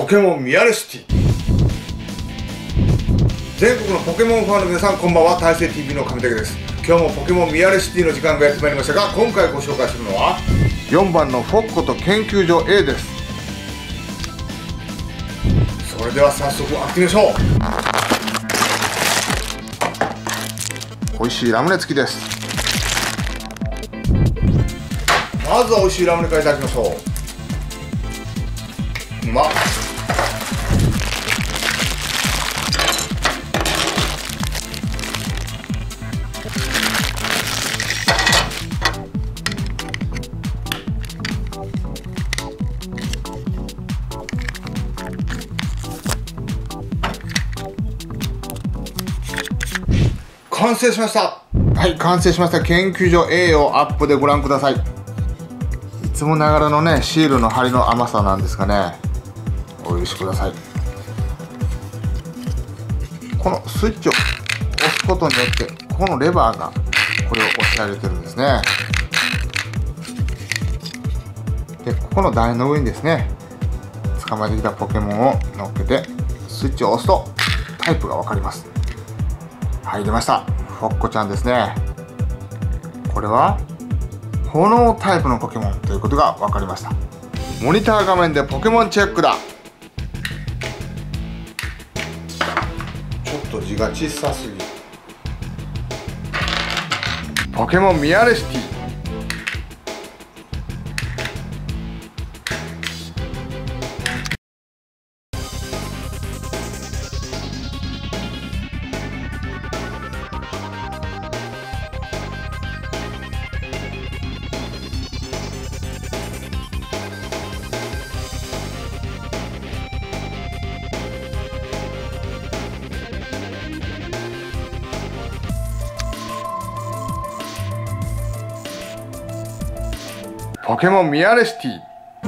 ポケモンミアレシティ。全国のポケモンファンの皆さんこんばんは。大成 TV の上竹です。今日もポケモンミアレシティの時間がやってまいりましたが今回ご紹介するのは4番のフォッコと研究所 A です。それでは早速開けてみましょう。美味しいラムネ付きです。まずは美味しいラムネからいただきましょう。うまっ。完成しました。はい完成しました。研究所 A をアップでご覧ください。いつもながらのねシールの貼りの甘さなんですかね。お許しください。このスイッチを押すことによってこのレバーがこれを押し上げてるんですね。でここの台の上にですね捕まえてきたポケモンを乗っけてスイッチを押すとタイプが分かります。入りました。フォッコちゃんですね。これは炎タイプのポケモンということが分かりました。モニター画面でポケモンチェックだ。と字が小さすぎる。ポケモンミアレシティ。ポケモンミアレシティ。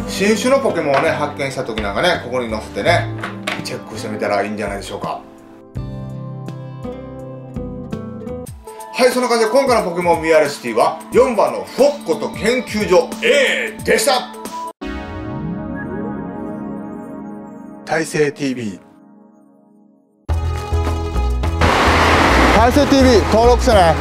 新種のポケモンをね発見した時なんかねここに載せてねチェックしてみたらいいんじゃないでしょうか。はいそんな感じで今回のポケモンミアレシティは4番のフォッコと研究所 A でした。大成 TV 大成 TV 登録してね